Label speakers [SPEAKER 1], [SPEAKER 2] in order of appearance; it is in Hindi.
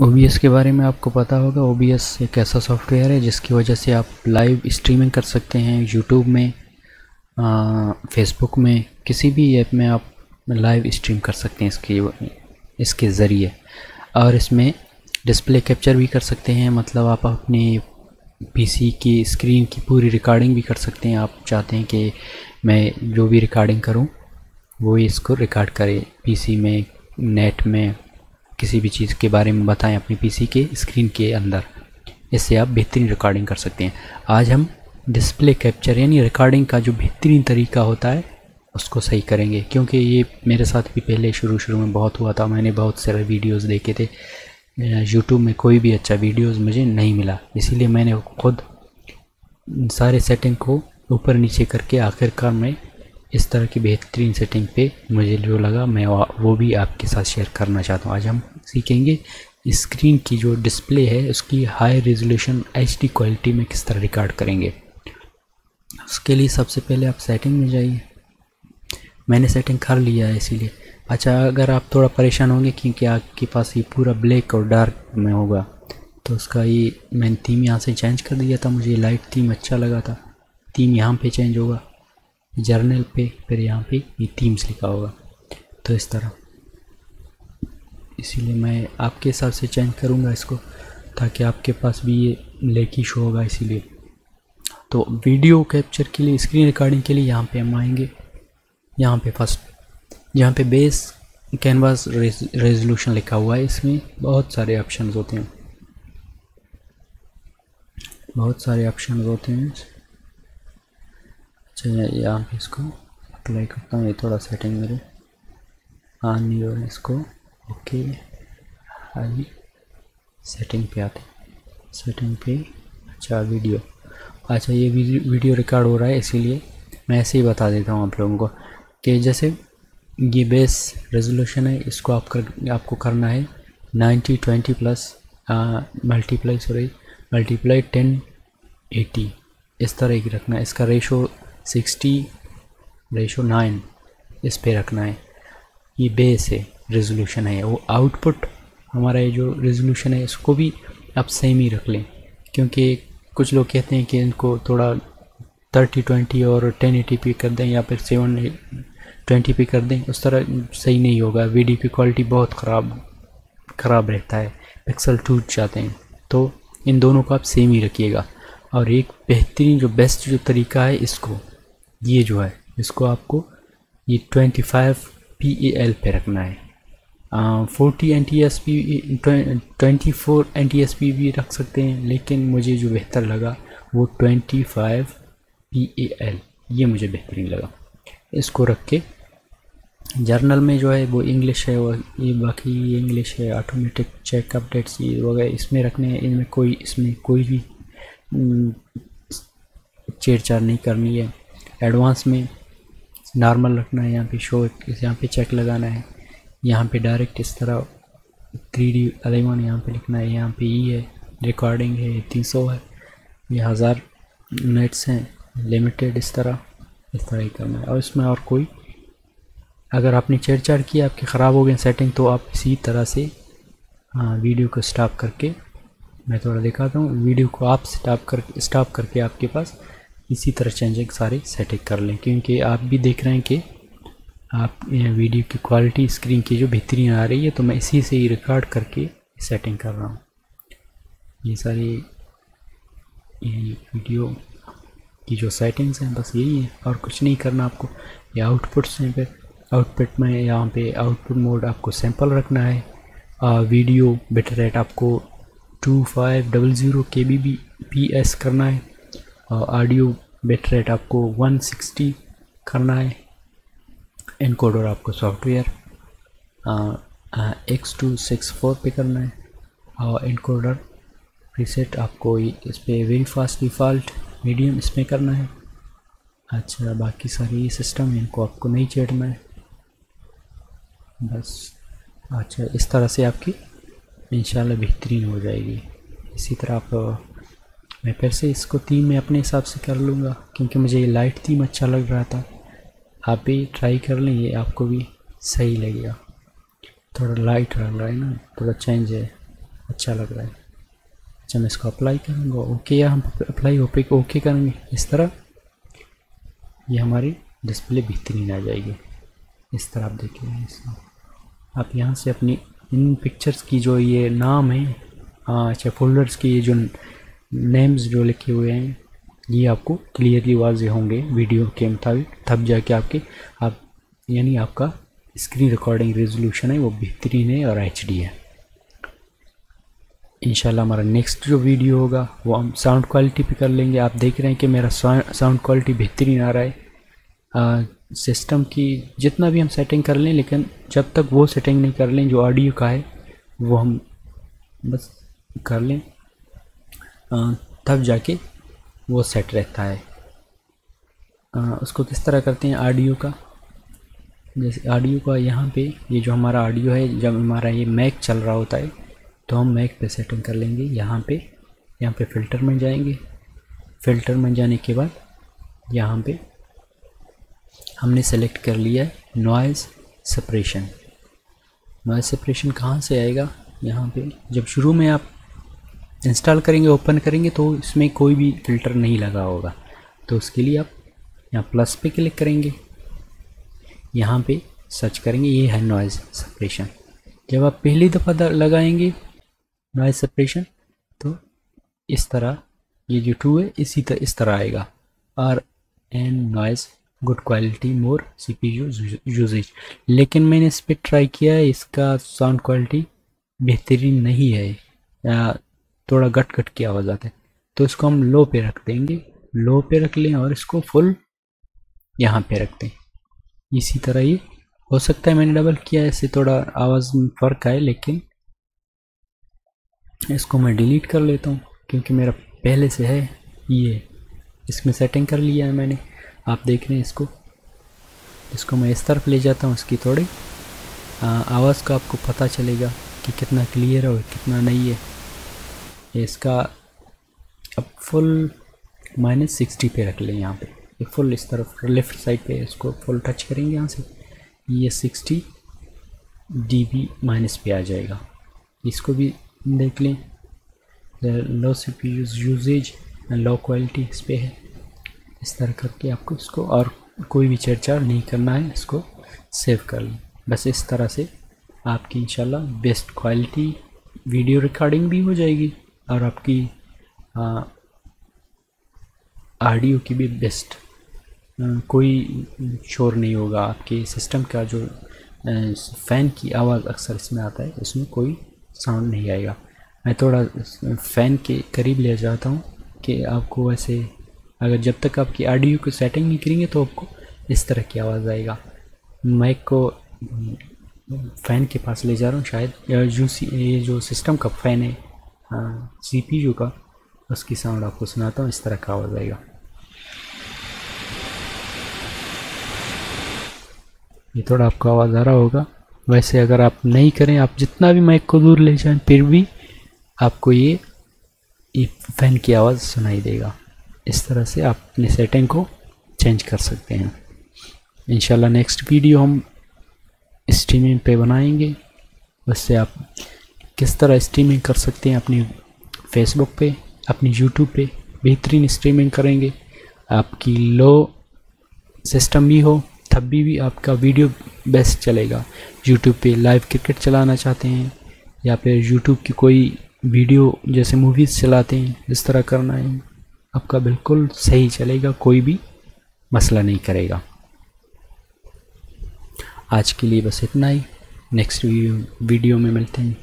[SPEAKER 1] ओ के बारे में आपको पता होगा OBS एक ऐसा सॉफ्टवेयर है जिसकी वजह से आप लाइव स्ट्रीमिंग कर सकते हैं यूट्यूब में फेसबुक में, किसी भी ऐप में आप लाइव स्ट्रीम कर सकते हैं इसके इसके ज़रिए। और इसमें डिस्प्ले कैप्चर भी कर सकते हैं मतलब आप अपने पीसी की स्क्रीन की पूरी रिकॉर्डिंग भी कर सकते हैं। आप चाहते हैं कि मैं जो भी रिकॉर्डिंग करूँ, वो इसको रिकॉर्ड करे पीसी में नेट में किसी भी चीज़ के बारे में बताएँ अपनी पीसी के स्क्रीन के अंदर। इससे आप बेहतरीन रिकॉर्डिंग कर सकते हैं। आज हम डिस्प्ले कैप्चर यानी रिकॉर्डिंग का जो बेहतरीन तरीका होता है, उसको सही करेंगे। क्योंकि ये मेरे साथ भी पहले शुरू शुरू में बहुत हुआ था। मैंने बहुत सारे वीडियोस देखे थे। यूट्यूब में कोई भी अच्छा वीडियोस मुझे नहीं मिला। इसीलिए मैंने खुद सारे सेटिंग को ऊपर नीचे करके आखिरकार मैं इस तरह की बेहतरीन सेटिंग पे मुझे जो लगा, मैं वो भी आपके साथ शेयर करना चाहता हूँ। आज हम सीखेंगे स्क्रीन की जो डिस्प्ले है, उसकी हाई रेजोल्यूशन एच क्वालिटी में किस तरह रिकॉर्ड करेंगे। उसके लिए सबसे पहले आप सेटिंग में जाइए। मैंने सेटिंग कर लिया है, इसीलिए। अच्छा अगर आप थोड़ा परेशान होंगे क्योंकि आपके पास ये पूरा ब्लैक और डार्क में होगा तो उसका ये, मैंने थीम यहाँ से चेंज कर दिया था, मुझे लाइट थीम अच्छा लगा था। थीम यहाँ पे चेंज होगा। जर्नल पे, फिर यहाँ पे ये थीम्स लिखा होगा। तो इस तरह। इसीलिए मैं आपके हिसाब से चेंज करूँगा इसको, ताकि आपके पास भी ये लेकी शो होगा इसीलिए। तो वीडियो कैप्चर के लिए स्क्रीन रिकॉर्डिंग के लिए यहाँ पे हम आएँगे। यहाँ पे फ़र्स्ट यहाँ पे बेस कैनवास रेजोल्यूशन लिखा हुआ है इसमें। बहुत सारे ऑप्शन होते हैं। बहुत सारे ऑप्शन होते हैं। अच्छा यहाँ पे इसको अप्लाई करता हूँ। ये थोड़ा सेटिंग मेरे हाँ नहीं हो रहा इसको। ओके हाई सेटिंग पे आते सेटिंग पे अच्छा वीडियो अच्छा ये वीडियो रिकॉर्ड हो रहा है, इसीलिए मैं ऐसे ही बता देता हूँ आप लोगों को कि जैसे ये बेस रेजोल्यूशन है, इसको आप कर, आपको करना है ninety twenty plus multiply sorry multiply ten eighty इस तरह की रखना है। इसका रेशो सिक्सटी रेशो नाइन इस पे रखना है। ये बेस है रेजोल्यूशन है। वो आउटपुट हमारा ये जो रेजोल्यूशन है, इसको भी आप सेम ही रख लें। क्योंकि कुछ लोग कहते हैं कि इनको थोड़ा थर्टी ट्वेंटी और टेन एटी पी कर दें या फिर सेवन ट्वेंटी पे कर दें, उस तरह सही नहीं होगा। वीडियो की क्वालिटी बहुत ख़राब ख़राब रहता है। पिक्सल टूट जाते हैं। तो इन दोनों को आप सेम ही रखिएगा। और एक बेहतरीन जो बेस्ट जो तरीका है इसको ये जो है, इसको आपको ये twenty five P A L पे रखना है। Forty N T S P twenty four N T S P भी रख सकते हैं, लेकिन मुझे जो बेहतर लगा वो twenty five P A L ये मुझे बेहतरीन लगा। इसको रख के जर्नल में जो है वो इंग्लिश है वो ये बाकी इंग्लिश है ऑटोमेटिक चेक अपडेट्स ये वगैरह इसमें रखने हैं, इनमें कोई, इसमें कोई भी छेड़छाड़ नहीं करनी है। एडवांस में नॉर्मल रखना है, यहाँ पे शो यहाँ पे चेक लगाना है, यहाँ पे डायरेक्ट इस तरह थ्री डी अलेवन यहाँ पे लिखना है, यहाँ पे ई है रिकॉर्डिंग है, तीन सौ है, ये हज़ार नेट्स हैं लिमिटेड इस तरह इस तरह ही करना है। और इसमें और कोई, अगर आपने छेड़छाड़ की, आपके ख़राब हो गए सेटिंग तो आप इसी तरह से हाँ वीडियो को स्टॉप करके, मैं थोड़ा दिखाता हूँ वीडियो को आप स्टॉप कर स्टॉप करके आपके पास इसी तरह चेंजिंग सारी सेटिंग कर लें क्योंकि आप भी देख रहे हैं कि आप वीडियो की क्वालिटी स्क्रीन की जो बेहतरीन आ रही है तो मैं इसी से ही रिकॉर्ड करके सेटिंग कर रहा हूँ। ये सारी ये वीडियो की जो सेटिंग्स हैं बस यही है और कुछ नहीं करना आपको। ये आउटपुट्स हैं फिर। आउटपुट में यहाँ पे आउटपुट मोड आपको सैंपल रखना है। आ, वीडियो बिट रेट आपको two five double zero K B B P S करना है। ऑडियो बिट रेट आपको वन सिक्सटी करना है? इनकोडर आपको software X two six four पे करना है। और इनकोडर प्रीसेट आपको इस पर वेरी फास्ट डिफ़ॉल्ट मीडियम इसमें करना है। अच्छा बाकी सारे सिस्टम इनको आपको नहीं छेड़ना है। बस अच्छा इस तरह से आपकी, इंशाल्लाह बेहतरीन हो जाएगी। इसी तरह आप मैं फिर से इसको थीम में अपने हिसाब से कर लूँगा, क्योंकि मुझे ये लाइट थीम अच्छा लग रहा था। आप भी ट्राई कर लें, ये आपको भी सही लगेगा। थोड़ा लाइट लग रहा है ना, थोड़ा चेंज है अच्छा लग रहा है। अच्छा मैं इसको अप्लाई करूँगा ओके या हम अप्लाई ओपे ओके करेंगे। इस तरह, ये हमारी डिस्प्ले बेहतरीन आ जाएगी। इस तरह आप देखिए आप यहाँ से अपनी इन पिक्चर्स की जो ये नाम है हाँ अच्छा फोल्डर्स की ये जो नेम्स जो लिखे हुए हैं, ये आपको क्लियरली वाजे होंगे वीडियो के मुताबिक। तब जाके आपके, आप, यानी आपका स्क्रीन रिकॉर्डिंग रेजोल्यूशन है, वो बेहतरीन है और एचडी है। इंशाल्लाह हमारा नेक्स्ट जो वीडियो होगा, वो हम साउंड क्वालिटी पे कर लेंगे। आप देख रहे हैं कि मेरा साउंड क्वालिटी बेहतरीन आ रहा है। सिस्टम की जितना भी हम सेटिंग कर लें, लेकिन जब तक वो सेटिंग नहीं कर लें, जो ऑडियो का है, वो हम बस कर लें। तब जाके वो सेट रहता है। उसको किस तरह करते हैं ऑडियो का? जैसे ऑडियो का यहाँ पे ये जो हमारा ऑडियो है, जब हमारा ये मैक चल रहा होता है तो हम मैक पे सेटिंग कर लेंगे। यहाँ पे यहाँ पे फ़िल्टर में जाएँगे। फ़िल्टर में जाने के बाद यहाँ पे हमने सेलेक्ट कर लिया है नॉइज़ सेपरेशन नॉइज़ सेपरेशन कहाँ से आएगा? यहाँ पे जब शुरू में आप इंस्टॉल करेंगे, ओपन करेंगे तो इसमें कोई भी फ़िल्टर नहीं लगा होगा। तो उसके लिए आप यहाँ प्लस पे क्लिक करेंगे। यहाँ पे सर्च करेंगे, ये है नॉइज़ सेपरेशन। जब आप पहली दफ़ा लगाएँगे नॉइज़ सप्रेशन तो इस तरह ये जो टू है, इसी तरह इस तरह आएगा। R N noise, good quality, more C P usage. लेकिन मैंने इस पर ट्राई किया है, इसका साउंड क्वालिटी बेहतरीन नहीं है। थोड़ा गट गट की आवाज़ आता है। तो इसको हम लो पे रख देंगे। लो पे रख लें और इसको फुल यहाँ पे रख दें। इसी तरह ये हो सकता है मैंने डबल किया ऐसे थोड़ा आवाज़ में फ़र्क आए, लेकिन इसको मैं डिलीट कर लेता हूँ, क्योंकि मेरा पहले से है ये। इसमें सेटिंग कर लिया है मैंने। आप देख रहे हैं इसको। इसको मैं इस तरफ़ ले जाता हूँ इसकी थोड़ी। आवाज़ का आपको पता चलेगा कि कितना क्लियर है और कितना नहीं है। इसका अब फुल माइनस सिक्सटी पे रख लें यहाँ पे। ये फुल इस तरफ़ लेफ़्ट साइड पे इसको फुल टच करेंगे यहाँ से। ये सिक्सटी डी बी माइनस पे आ जाएगा। इसको भी देख लें। Low C P usage low quality इस पर है। इस तरह करके आपको इसको और कोई भी चर्चा नहीं करना है, इसको सेव कर लें। बस इस तरह से आपकी इंशाल्लाह बेस्ट क्वालिटी वीडियो रिकॉर्डिंग भी हो जाएगी। और आपकी ऑडियो की भी बेस्ट कोई शोर नहीं होगा। आपके सिस्टम का जो फ़ैन की आवाज़ अक्सर इसमें आता है, उसमें कोई साउंड नहीं आएगा। मैं थोड़ा फ़ैन के करीब ले जाता हूँ कि आपको वैसे अगर जब तक आपकी ऑडियो की सेटिंग नहीं करेंगे तो आपको इस तरह की आवाज़ आएगा। माइक को, फ़ैन के पास ले जा रहा हूँ शायद, या जो सी, ये जो सिस्टम का फ़ैन है हाँ सी पी यू का, उसकी साउंड आपको सुनाता हूँ, इस तरह का आवाज़ आएगा। ये थोड़ा आपको आवाज़ आ रहा होगा। वैसे अगर आप नहीं करें, आप जितना भी माइक को दूर ले जाएँ, फिर भी आपको ये ये फ़ैन की आवाज़ सुनाई देगा। इस तरह से आप अपनी सेटिंग को चेंज कर सकते हैं। इंशाल्लाह नेक्स्ट वीडियो हम स्ट्रीमिंग पे बनाएँगे। उससे आप किस तरह स्ट्रीमिंग कर सकते हैं अपनी फेसबुक पे अपनी यूट्यूब पे? बेहतरीन स्ट्रीमिंग करेंगे। आपकी लो सिस्टम भी हो तब भी, आपका वीडियो बेस्ट चलेगा। यूट्यूब पे लाइव क्रिकेट चलाना चाहते हैं या फिर यूट्यूब की कोई वीडियो जैसे मूवीज़ चलाते हैं इस तरह करना है आपका बिल्कुल सही चलेगा कोई भी मसला नहीं करेगा। आज के लिए बस इतना ही। नेक्स्ट वीडियो में मिलते हैं।